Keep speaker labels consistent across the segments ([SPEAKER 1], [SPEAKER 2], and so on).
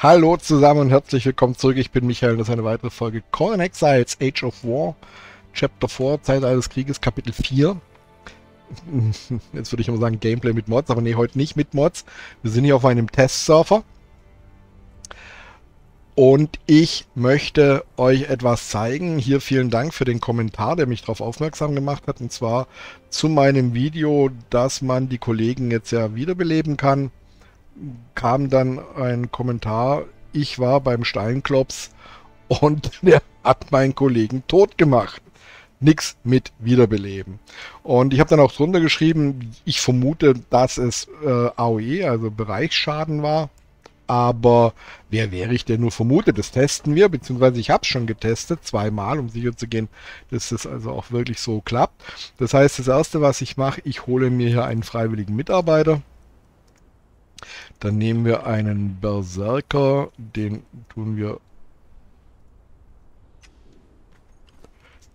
[SPEAKER 1] Hallo zusammen und herzlich willkommen zurück. Ich bin Michael und das ist eine weitere Folge Call in Exiles Age of War, Chapter 4, Zeitalter des Krieges, Kapitel 4. Jetzt würde ich immer sagen Gameplay mit Mods, aber nee, heute nicht mit Mods. Wir sind hier auf einem Testsurfer. Und ich möchte euch etwas zeigen. Hier vielen Dank für den Kommentar, der mich darauf aufmerksam gemacht hat. Und zwar zu meinem Video, dass man die Kollegen jetzt ja wiederbeleben kann kam dann ein Kommentar, ich war beim Steinklops und der hat meinen Kollegen tot gemacht. Nix mit Wiederbeleben. Und ich habe dann auch drunter geschrieben, ich vermute, dass es äh, AOE, also Bereichsschaden war. Aber wer wäre ich denn nur vermutet? Das testen wir, beziehungsweise ich habe es schon getestet, zweimal, um sicher zu gehen, dass das also auch wirklich so klappt. Das heißt, das Erste, was ich mache, ich hole mir hier einen freiwilligen Mitarbeiter, dann nehmen wir einen Berserker, den tun wir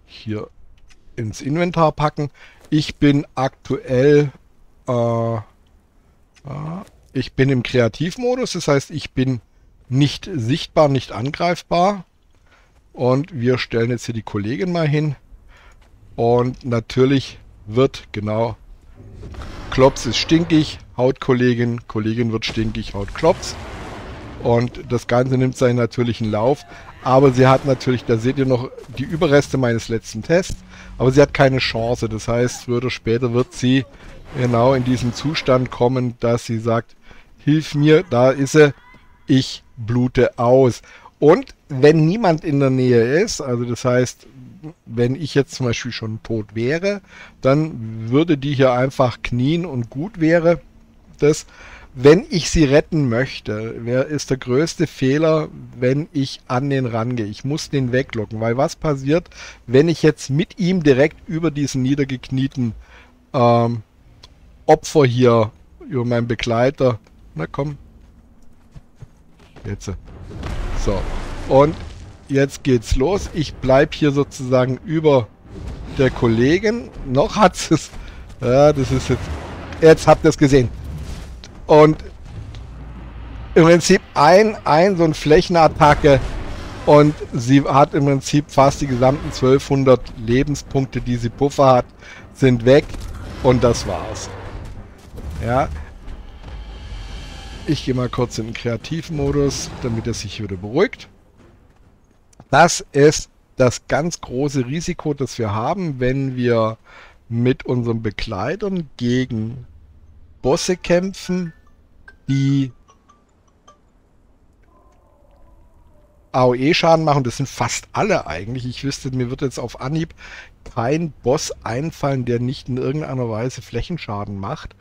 [SPEAKER 1] hier ins Inventar packen. Ich bin aktuell, äh, ich bin im Kreativmodus, das heißt, ich bin nicht sichtbar, nicht angreifbar. Und wir stellen jetzt hier die Kollegin mal hin. Und natürlich wird, genau, Klops ist stinkig, Hautkollegin, Kollegin, wird stinkig, haut Klops. Und das Ganze nimmt seinen natürlichen Lauf. Aber sie hat natürlich, da seht ihr noch die Überreste meines letzten Tests, aber sie hat keine Chance. Das heißt, früher oder später wird sie genau in diesen Zustand kommen, dass sie sagt, hilf mir, da ist sie, ich blute aus. Und wenn niemand in der Nähe ist, also das heißt, wenn ich jetzt zum Beispiel schon tot wäre, dann würde die hier einfach knien und gut wäre das, wenn ich sie retten möchte, wer ist der größte Fehler, wenn ich an den rangehe? Ich muss den weglocken, weil was passiert, wenn ich jetzt mit ihm direkt über diesen niedergeknieten ähm, Opfer hier, über meinen Begleiter, na komm, jetzt, so, und jetzt geht's los, ich bleib hier sozusagen über der Kollegin, noch hat es, ja, das ist jetzt, jetzt habt ihr es gesehen, und im Prinzip ein, ein so ein Flächenattacke und sie hat im Prinzip fast die gesamten 1200 Lebenspunkte, die sie Puffer hat, sind weg und das war's. Ja. Ich gehe mal kurz in den Kreativmodus, damit er sich wieder beruhigt. Das ist das ganz große Risiko, das wir haben, wenn wir mit unseren Bekleidern gegen Bosse kämpfen, die AOE-Schaden machen. Das sind fast alle eigentlich. Ich wüsste, mir wird jetzt auf Anhieb kein Boss einfallen, der nicht in irgendeiner Weise Flächenschaden macht.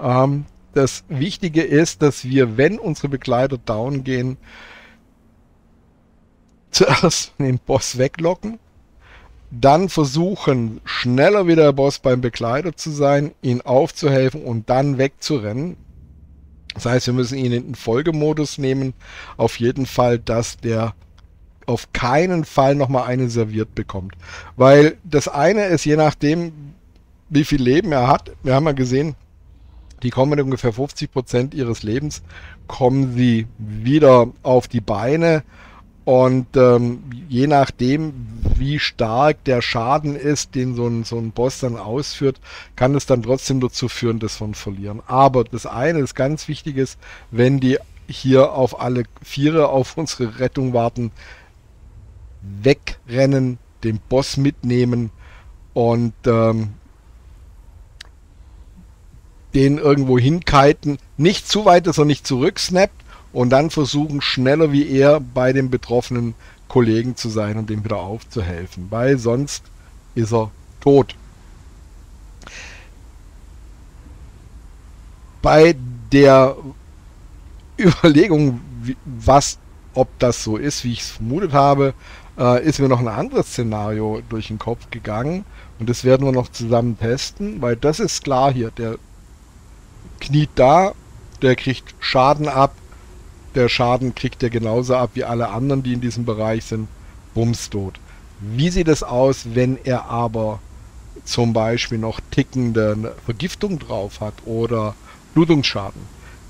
[SPEAKER 1] Ähm, das Wichtige ist, dass wir, wenn unsere Begleiter down gehen, zuerst den Boss weglocken dann versuchen, schneller wie der Boss beim Begleiter zu sein, ihn aufzuhelfen und dann wegzurennen. Das heißt, wir müssen ihn in den Folgemodus nehmen. Auf jeden Fall, dass der auf keinen Fall nochmal eine serviert bekommt. Weil das eine ist, je nachdem, wie viel Leben er hat, wir haben ja gesehen, die kommen mit ungefähr 50 Prozent ihres Lebens, kommen sie wieder auf die Beine und ähm, je nachdem, wie stark der Schaden ist, den so ein, so ein Boss dann ausführt, kann es dann trotzdem dazu führen, dass wir ihn verlieren. Aber das eine ist ganz wichtig ist, wenn die hier auf alle Viere auf unsere Rettung warten, wegrennen, den Boss mitnehmen und ähm, den irgendwo hinkiten. Nicht zu weit, dass er nicht zurücksnappt, und dann versuchen, schneller wie er bei dem betroffenen Kollegen zu sein und dem wieder aufzuhelfen, weil sonst ist er tot. Bei der Überlegung, was, ob das so ist, wie ich es vermutet habe, äh, ist mir noch ein anderes Szenario durch den Kopf gegangen und das werden wir noch zusammen testen, weil das ist klar hier, der kniet da, der kriegt Schaden ab, der Schaden kriegt er genauso ab wie alle anderen, die in diesem Bereich sind. Bums tot. Wie sieht es aus, wenn er aber zum Beispiel noch tickende Vergiftung drauf hat oder Blutungsschaden?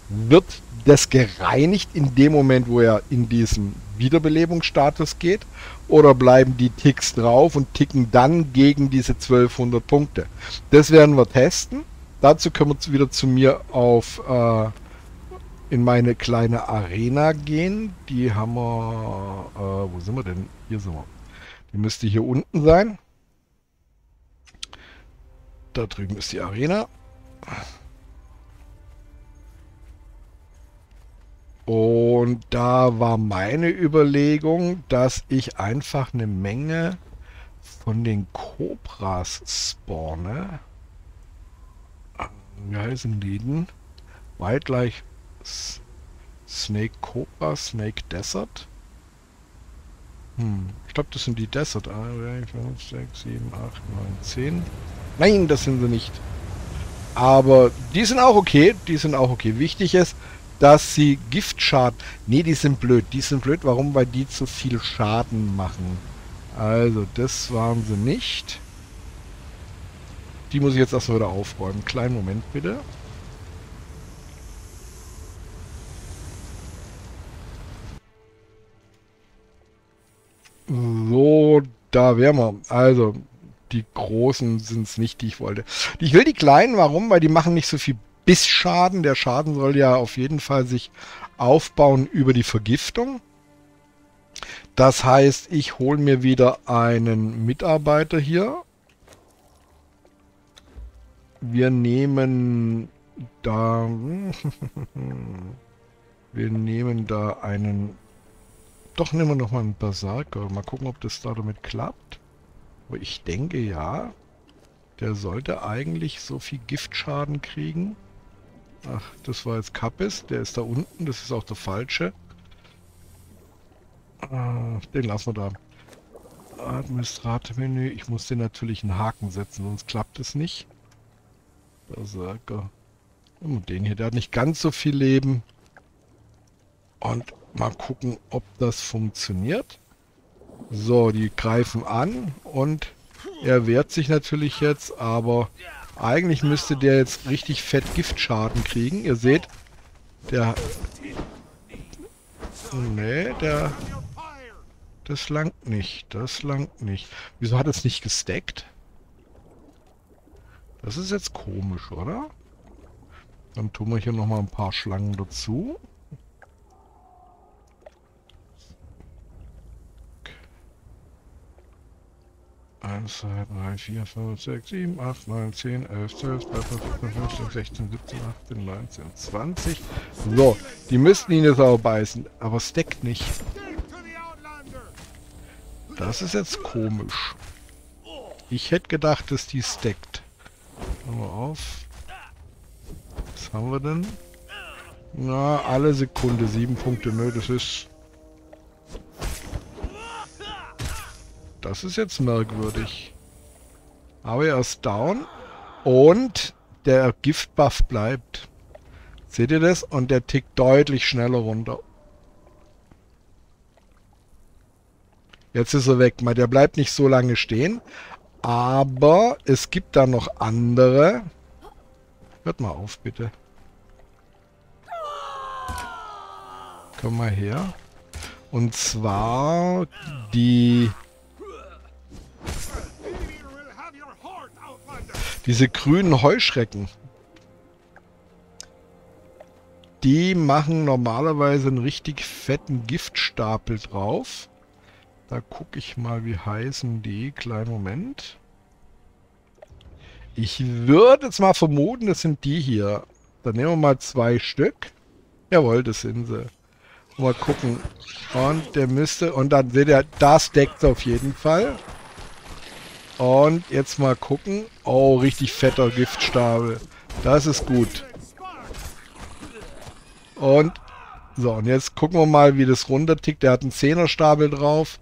[SPEAKER 1] Wird das gereinigt in dem Moment, wo er in diesen Wiederbelebungsstatus geht? Oder bleiben die Ticks drauf und ticken dann gegen diese 1200 Punkte? Das werden wir testen. Dazu können wir wieder zu mir auf äh, in meine kleine Arena gehen. Die haben wir... Äh, wo sind wir denn? Hier sind wir. Die müsste hier unten sein. Da drüben ist die Arena. Und da war meine Überlegung, dass ich einfach eine Menge von den Cobras spawne. Wie heißen die denn? Wildlife Snake Cobra, Snake Desert. Hm, ich glaube, das sind die Desert. 1, 5, 6, 7, 8, 9, 10. Nein, das sind sie nicht. Aber die sind auch okay, die sind auch okay. Wichtig ist, dass sie Giftschaden... Ne, die sind blöd, die sind blöd. Warum? Weil die zu viel Schaden machen. Also, das waren sie nicht. Die muss ich jetzt erstmal wieder aufräumen. Kleinen Moment bitte. da wären wir. Also, die großen sind es nicht, die ich wollte. Ich will die kleinen, warum? Weil die machen nicht so viel Bissschaden. Der Schaden soll ja auf jeden Fall sich aufbauen über die Vergiftung. Das heißt, ich hole mir wieder einen Mitarbeiter hier. Wir nehmen da... Wir nehmen da einen doch, nehmen wir nochmal einen Berserker. Mal gucken, ob das damit klappt. Aber ich denke ja. Der sollte eigentlich so viel Giftschaden kriegen. Ach, das war jetzt Kappes. Der ist da unten. Das ist auch der falsche. Ah, den lassen wir da. Administratemenü. Ich muss den natürlich einen Haken setzen, sonst klappt es nicht. Berserker. Den hier, der hat nicht ganz so viel Leben. Und mal gucken, ob das funktioniert. So, die greifen an und er wehrt sich natürlich jetzt, aber eigentlich müsste der jetzt richtig fett Giftschaden kriegen. Ihr seht, der... Nee, der... Das langt nicht, das langt nicht. Wieso hat es nicht gesteckt? Das ist jetzt komisch, oder? Dann tun wir hier nochmal ein paar Schlangen dazu. 1, 2, 3, 4, 5, 6, 7, 8, 9, 10, 11, 12, 13, 14, 15, 16, 17, 18, 19, 20. So, die müssten ihn jetzt aber beißen, aber steckt nicht. Das ist jetzt komisch. Ich hätte gedacht, dass die steckt. Machen wir auf. Was haben wir denn? Na, alle Sekunde sieben Punkte. Nö, das ist Das ist jetzt merkwürdig. Aber er ist down. Und der Giftbuff bleibt. Seht ihr das? Und der tickt deutlich schneller runter. Jetzt ist er weg. Der bleibt nicht so lange stehen. Aber es gibt da noch andere. Hört mal auf, bitte. Komm mal her. Und zwar die Diese grünen Heuschrecken. Die machen normalerweise einen richtig fetten Giftstapel drauf. Da gucke ich mal, wie heißen die. Kleinen Moment. Ich würde jetzt mal vermuten, das sind die hier. Dann nehmen wir mal zwei Stück. Jawohl, das sind sie. Mal gucken. Und der müsste... Und dann seht ihr, das deckt auf jeden Fall. Und jetzt mal gucken. Oh, richtig fetter Giftstapel. Das ist gut. Und so, und jetzt gucken wir mal, wie das runter tickt. Der hat einen 10er Stapel drauf.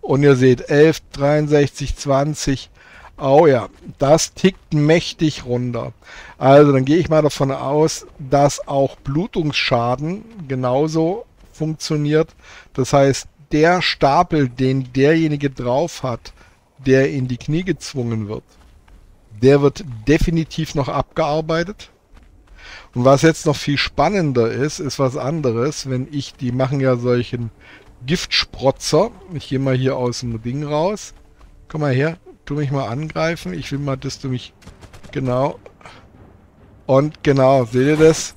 [SPEAKER 1] Und ihr seht, 11, 63, 20. Oh ja, das tickt mächtig runter. Also dann gehe ich mal davon aus, dass auch Blutungsschaden genauso funktioniert. Das heißt, der Stapel, den derjenige drauf hat, der in die Knie gezwungen wird, der wird definitiv noch abgearbeitet. Und was jetzt noch viel spannender ist, ist was anderes, wenn ich, die machen ja solchen Giftsprotzer. Ich gehe mal hier aus dem Ding raus. Komm mal her, tu mich mal angreifen. Ich will mal, dass du mich... Genau. Und genau, seht ihr das?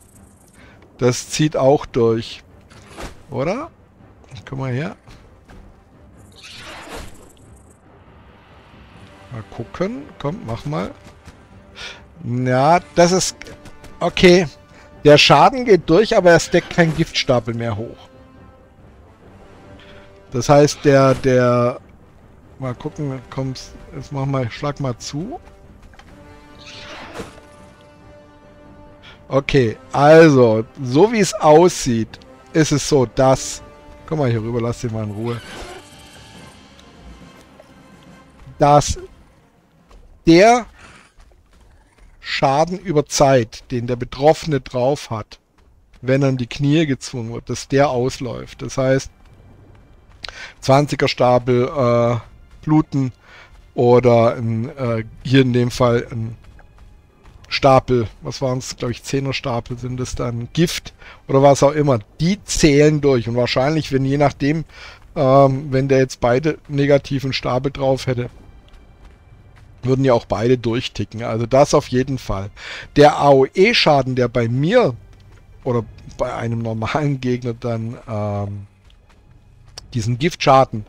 [SPEAKER 1] Das zieht auch durch. Oder? Komm mal her. Mal gucken. Komm, mach mal. Ja, das ist... Okay. Der Schaden geht durch, aber er steckt kein Giftstapel mehr hoch. Das heißt, der, der... Mal gucken, kommst... Jetzt mach mal, schlag mal zu. Okay, also, so wie es aussieht, ist es so, dass... Komm mal hier rüber, lass den mal in Ruhe. Dass der Schaden über Zeit, den der Betroffene drauf hat, wenn er in die Knie gezwungen wird, dass der ausläuft. Das heißt, 20er Stapel äh, Bluten oder ein, äh, hier in dem Fall ein Stapel, was waren es, glaube ich, 10er Stapel sind es dann, Gift oder was auch immer, die zählen durch und wahrscheinlich, wenn je nachdem, ähm, wenn der jetzt beide negativen Stapel drauf hätte, würden ja auch beide durchticken. Also das auf jeden Fall. Der AOE-Schaden, der bei mir oder bei einem normalen Gegner dann ähm, diesen Giftschaden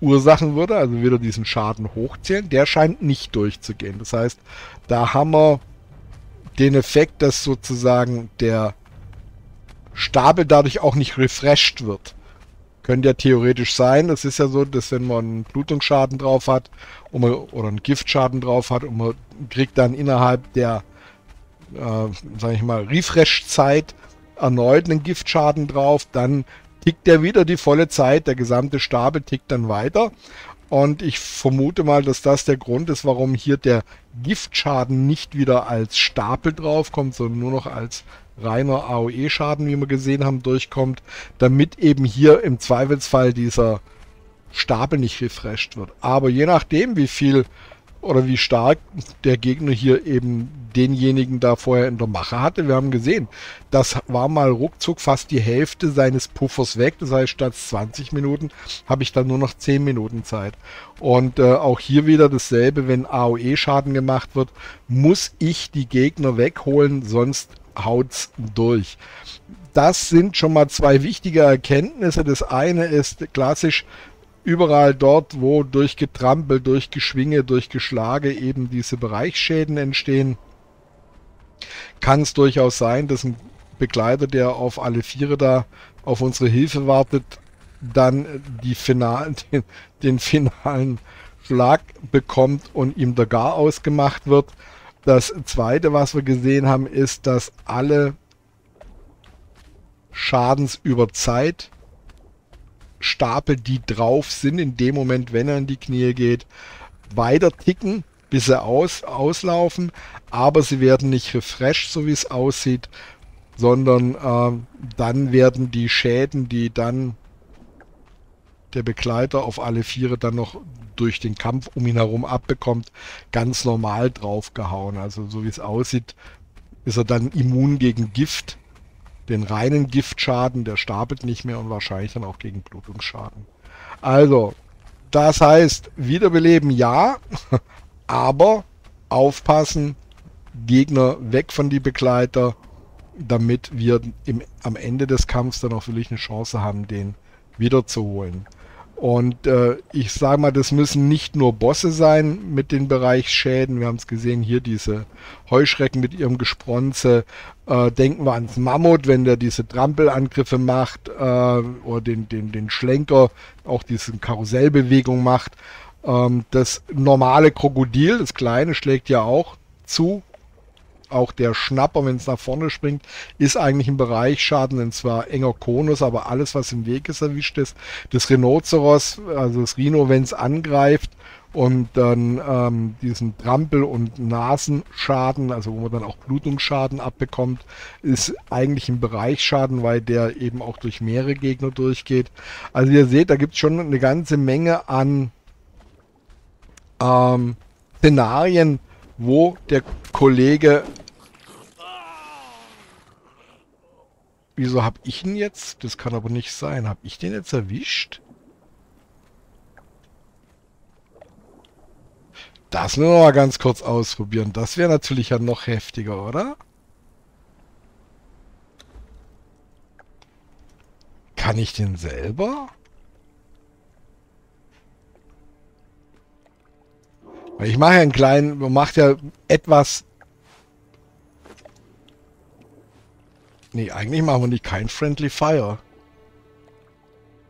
[SPEAKER 1] ursachen würde, also wieder diesen Schaden hochzählen, der scheint nicht durchzugehen. Das heißt, da haben wir den Effekt, dass sozusagen der Stapel dadurch auch nicht refreshed wird. Könnte ja theoretisch sein. Es ist ja so, dass wenn man einen Blutungsschaden drauf hat man, oder einen Giftschaden drauf hat und man kriegt dann innerhalb der, äh, sag ich mal, Refresh-Zeit erneut einen Giftschaden drauf, dann tickt der wieder die volle Zeit. Der gesamte Stapel tickt dann weiter. Und ich vermute mal, dass das der Grund ist, warum hier der Giftschaden nicht wieder als Stapel draufkommt, sondern nur noch als reiner AOE-Schaden, wie wir gesehen haben, durchkommt, damit eben hier im Zweifelsfall dieser Stapel nicht refreshed wird. Aber je nachdem, wie viel oder wie stark der Gegner hier eben denjenigen da vorher in der Mache hatte. Wir haben gesehen, das war mal ruckzuck fast die Hälfte seines Puffers weg. Das heißt, statt 20 Minuten habe ich dann nur noch 10 Minuten Zeit. Und äh, auch hier wieder dasselbe, wenn AOE-Schaden gemacht wird, muss ich die Gegner wegholen, sonst haut's durch. Das sind schon mal zwei wichtige Erkenntnisse. Das eine ist klassisch überall dort, wo durch Getrampel, durch Geschwinge, durch Geschlage eben diese Bereichsschäden entstehen, kann es durchaus sein, dass ein Begleiter, der auf alle Viere da auf unsere Hilfe wartet, dann die Final, den, den finalen Schlag bekommt und ihm der Gar ausgemacht wird. Das zweite, was wir gesehen haben, ist, dass alle Schadens über Zeit Stapel, die drauf sind, in dem Moment, wenn er in die Knie geht, weiter ticken, bis sie aus, auslaufen, aber sie werden nicht refreshed, so wie es aussieht, sondern äh, dann werden die Schäden, die dann der Begleiter auf alle Viere dann noch durch den Kampf um ihn herum abbekommt, ganz normal draufgehauen. Also so wie es aussieht, ist er dann immun gegen Gift, den reinen Giftschaden, der stapelt nicht mehr und wahrscheinlich dann auch gegen Blutungsschaden. Also, das heißt, wiederbeleben ja, aber aufpassen, Gegner weg von die Begleiter, damit wir im, am Ende des Kampfs dann auch wirklich eine Chance haben, den wiederzuholen. Und äh, ich sage mal, das müssen nicht nur Bosse sein mit den Bereichsschäden. Wir haben es gesehen, hier diese Heuschrecken mit ihrem Gespronze. Äh, denken wir ans Mammut, wenn der diese Trampelangriffe macht äh, oder den, den, den Schlenker, auch diese Karussellbewegung macht. Ähm, das normale Krokodil, das kleine, schlägt ja auch zu auch der Schnapper, wenn es nach vorne springt, ist eigentlich ein Bereichsschaden, denn zwar enger Konus, aber alles, was im Weg ist, erwischt ist. Das Rhinoceros, also das Rhino, wenn es angreift und dann ähm, diesen Trampel- und Nasenschaden, also wo man dann auch Blutungsschaden abbekommt, ist eigentlich ein Bereichsschaden, weil der eben auch durch mehrere Gegner durchgeht. Also ihr seht, da gibt es schon eine ganze Menge an ähm, Szenarien, wo der Kollege Wieso hab ich ihn jetzt? Das kann aber nicht sein. Hab ich den jetzt erwischt? Das müssen wir mal ganz kurz ausprobieren. Das wäre natürlich ja noch heftiger, oder? Kann ich den selber? Weil ich mache ja einen kleinen, man macht ja etwas Nee, eigentlich machen wir nicht kein Friendly Fire.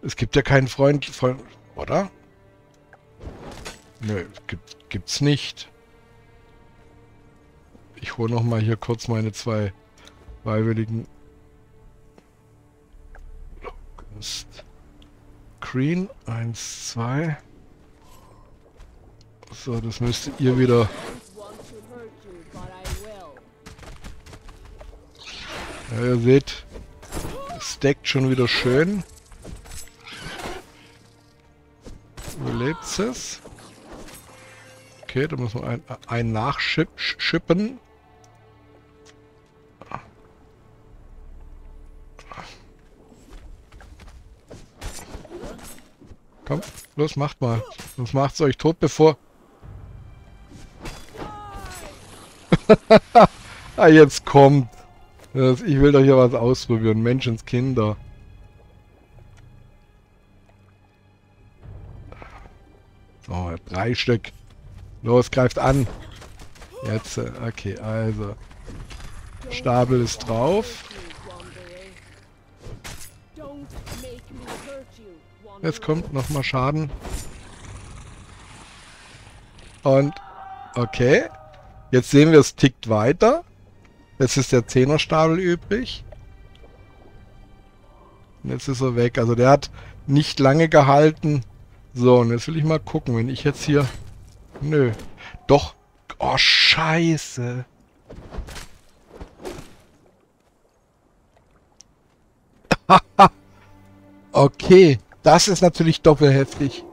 [SPEAKER 1] Es gibt ja keinen Freund von... Oder? Nö, gibt, gibt's nicht. Ich hole nochmal hier kurz meine zwei freiwilligen... Green, eins, zwei. So, das müsst ihr wieder Ja, ihr seht, stackt schon wieder schön. Überlebt es. Okay, da muss man ein, ein nachschippen. Komm, los, macht mal. Sonst macht es euch tot, bevor... ah, jetzt kommt. Ich will doch hier was ausprobieren. Menschenskinder. So, drei Stück. Los, greift an. Jetzt, äh, okay, also. Stapel ist drauf. Jetzt kommt nochmal Schaden. Und, okay. Jetzt sehen wir, es tickt weiter. Jetzt ist der Zehnerstapel übrig. Und jetzt ist er weg. Also der hat nicht lange gehalten. So, und jetzt will ich mal gucken, wenn ich jetzt hier... Nö. Doch. Oh, scheiße. okay. Das ist natürlich doppelheftig.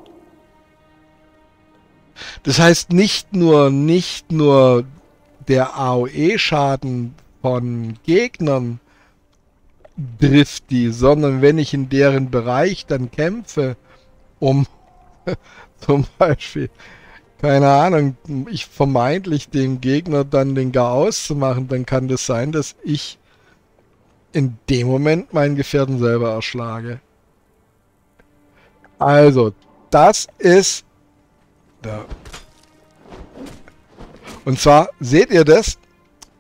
[SPEAKER 1] Das heißt, nicht nur, nicht nur der AOE-Schaden von Gegnern drifty, sondern wenn ich in deren Bereich dann kämpfe, um zum Beispiel, keine Ahnung, ich vermeintlich dem Gegner dann den Chaos zu machen, dann kann das sein, dass ich in dem Moment meinen Gefährten selber erschlage. Also, das ist... Da. Und zwar, seht ihr das?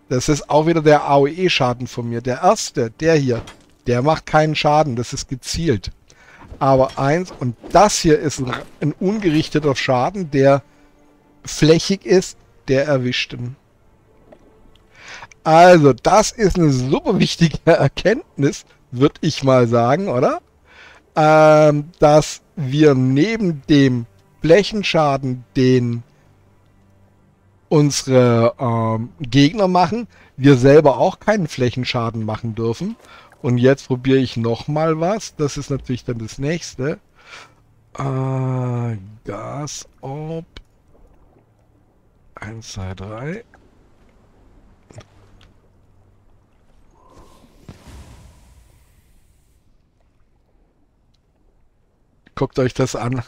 [SPEAKER 1] Das ist auch wieder der AOE-Schaden von mir. Der erste, der hier, der macht keinen Schaden. Das ist gezielt. Aber eins, und das hier ist ein, ein ungerichteter Schaden, der flächig ist, der erwischt Also, das ist eine super wichtige Erkenntnis, würde ich mal sagen, oder? Ähm, dass wir neben dem Blechenschaden, den unsere ähm, Gegner machen, wir selber auch keinen Flächenschaden machen dürfen. Und jetzt probiere ich nochmal was. Das ist natürlich dann das nächste. Äh, Orb. 1, 2, 3. Guckt euch das an.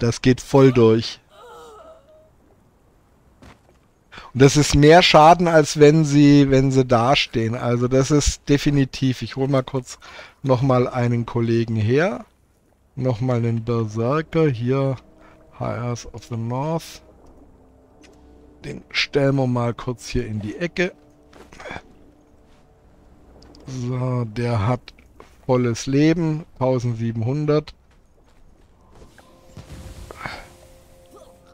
[SPEAKER 1] Das geht voll durch. das ist mehr Schaden, als wenn sie, wenn sie dastehen. Also das ist definitiv. Ich hole mal kurz nochmal einen Kollegen her. Nochmal einen Berserker hier. Hires of the North. Den stellen wir mal kurz hier in die Ecke. So, der hat volles Leben. 1700.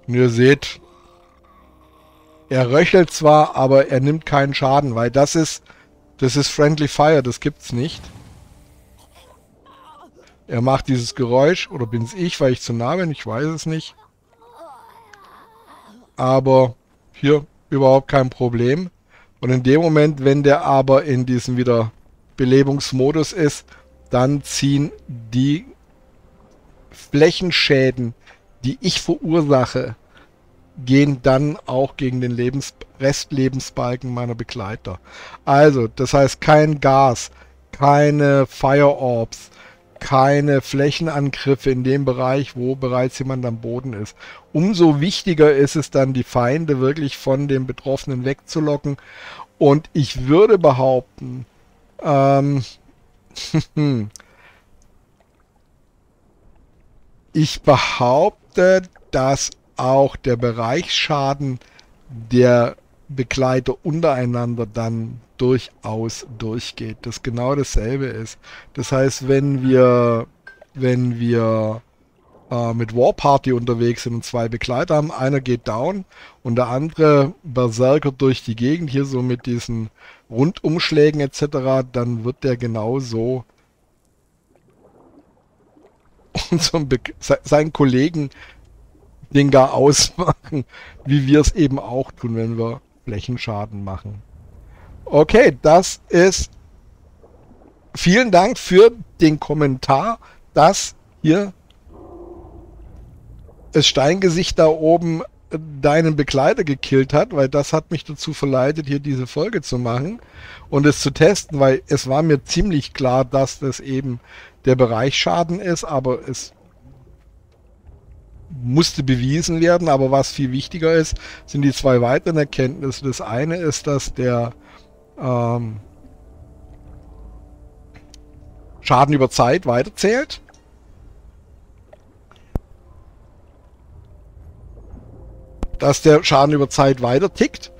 [SPEAKER 1] Und ihr seht, er röchelt zwar, aber er nimmt keinen Schaden, weil das ist, das ist Friendly Fire, das gibt's nicht. Er macht dieses Geräusch, oder bin's ich, weil ich zu nah bin, ich weiß es nicht. Aber hier überhaupt kein Problem. Und in dem Moment, wenn der aber in diesem Wiederbelebungsmodus ist, dann ziehen die Flächenschäden, die ich verursache, gehen dann auch gegen den Lebens Restlebensbalken meiner Begleiter. Also, das heißt kein Gas, keine Fire Orbs, keine Flächenangriffe in dem Bereich, wo bereits jemand am Boden ist. Umso wichtiger ist es dann, die Feinde wirklich von den Betroffenen wegzulocken. Und ich würde behaupten, ähm, ich behaupte, dass auch der Bereichsschaden der Begleiter untereinander dann durchaus durchgeht. Das genau dasselbe ist. Das heißt, wenn wir, wenn wir äh, mit Warparty unterwegs sind und zwei Begleiter haben, einer geht down und der andere Berserker durch die Gegend hier so mit diesen Rundumschlägen etc., dann wird der genauso unserem Be seinen Kollegen Dinger ausmachen, wie wir es eben auch tun, wenn wir Flächenschaden machen. Okay, das ist. Vielen Dank für den Kommentar, dass hier das Steingesicht da oben äh, deinen Begleiter gekillt hat, weil das hat mich dazu verleitet, hier diese Folge zu machen und es zu testen, weil es war mir ziemlich klar, dass das eben der Bereich Schaden ist, aber es musste bewiesen werden, aber was viel wichtiger ist, sind die zwei weiteren Erkenntnisse. Das eine ist, dass der ähm, Schaden über Zeit weiterzählt. Dass der Schaden über Zeit weiter tickt.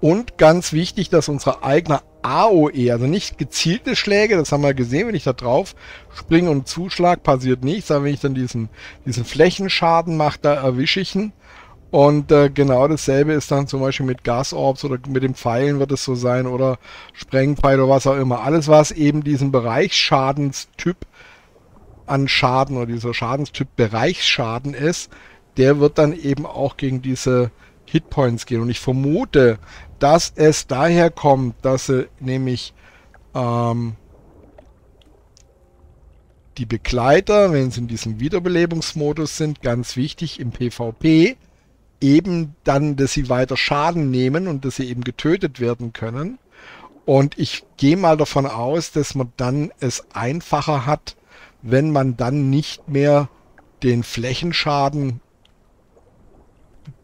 [SPEAKER 1] Und ganz wichtig, dass unser eigener AOE, also nicht gezielte Schläge, das haben wir gesehen, wenn ich da drauf springe und zuschlag, passiert nichts, aber wenn ich dann diesen, diesen Flächenschaden mache, da erwische ich ihn. Und äh, genau dasselbe ist dann zum Beispiel mit Gasorbs oder mit den Pfeilen wird es so sein oder Sprengpfeil oder was auch immer. Alles, was eben diesen Bereichsschadenstyp an Schaden oder dieser Schadenstyp Bereichsschaden ist, der wird dann eben auch gegen diese Hitpoints gehen. Und ich vermute, dass es daher kommt, dass sie nämlich ähm, die Begleiter, wenn sie in diesem Wiederbelebungsmodus sind, ganz wichtig im PvP, eben dann, dass sie weiter Schaden nehmen und dass sie eben getötet werden können. Und ich gehe mal davon aus, dass man dann es einfacher hat, wenn man dann nicht mehr den Flächenschaden,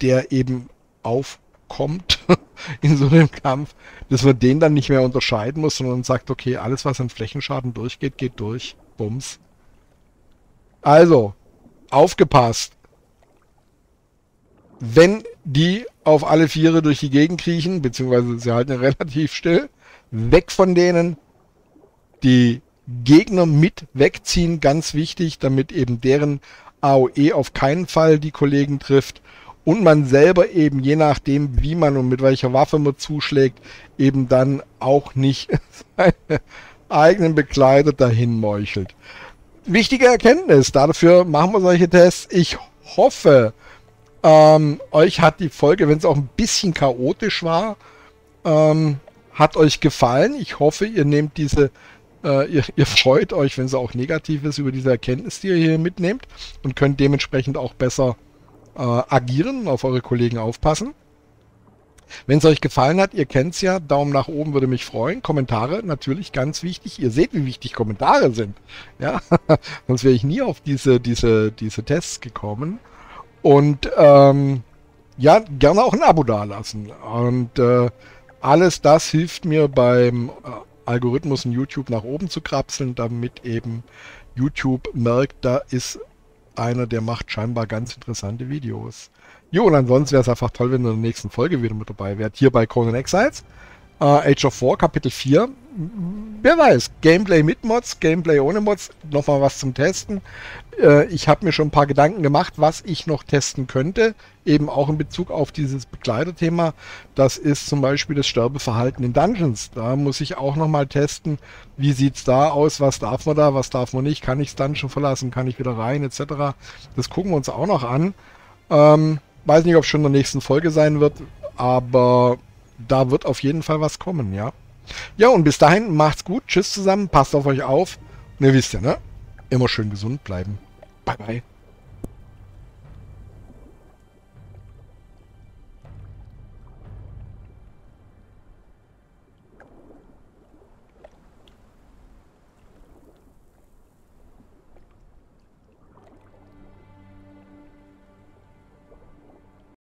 [SPEAKER 1] der eben aufkommt in so einem Kampf, dass man den dann nicht mehr unterscheiden muss, sondern sagt, okay, alles, was an Flächenschaden durchgeht, geht durch. Bums. Also, aufgepasst. Wenn die auf alle Viere durch die Gegend kriechen, beziehungsweise sie halten relativ still, weg von denen, die Gegner mit wegziehen, ganz wichtig, damit eben deren AOE auf keinen Fall die Kollegen trifft und man selber eben je nachdem, wie man und mit welcher Waffe man zuschlägt, eben dann auch nicht seine eigenen Begleiter dahin meuchelt. Wichtige Erkenntnis, dafür machen wir solche Tests. Ich hoffe, ähm, euch hat die Folge, wenn es auch ein bisschen chaotisch war, ähm, hat euch gefallen. Ich hoffe, ihr nehmt diese, äh, ihr, ihr, freut euch, wenn es auch negativ ist, über diese Erkenntnis, die ihr hier mitnehmt und könnt dementsprechend auch besser äh, agieren, auf eure Kollegen aufpassen. Wenn es euch gefallen hat, ihr kennt es ja, Daumen nach oben würde mich freuen. Kommentare natürlich ganz wichtig. Ihr seht, wie wichtig Kommentare sind. Ja, sonst wäre ich nie auf diese, diese, diese Tests gekommen. Und ähm, ja, gerne auch ein Abo dalassen. Und äh, alles das hilft mir beim äh, Algorithmus in YouTube nach oben zu krapseln, damit eben YouTube merkt, da ist einer, der macht scheinbar ganz interessante Videos. Jo, und ansonsten wäre es einfach toll, wenn ihr in der nächsten Folge wieder mit dabei wärt. Hier bei Conan Exiles, äh, Age of War, Kapitel 4. Wer weiß, Gameplay mit Mods, Gameplay ohne Mods, nochmal was zum Testen. Äh, ich habe mir schon ein paar Gedanken gemacht, was ich noch testen könnte, eben auch in Bezug auf dieses Begleiterthema. Das ist zum Beispiel das Sterbeverhalten in Dungeons. Da muss ich auch nochmal testen, wie sieht es da aus, was darf man da, was darf man nicht, kann ich das Dungeon verlassen, kann ich wieder rein, etc. Das gucken wir uns auch noch an. Ähm, weiß nicht, ob es schon in der nächsten Folge sein wird, aber da wird auf jeden Fall was kommen, ja. Ja, und bis dahin macht's gut. Tschüss zusammen. Passt auf euch auf. Ne, ihr wisst ja, ne? Immer schön gesund bleiben. Bye bye.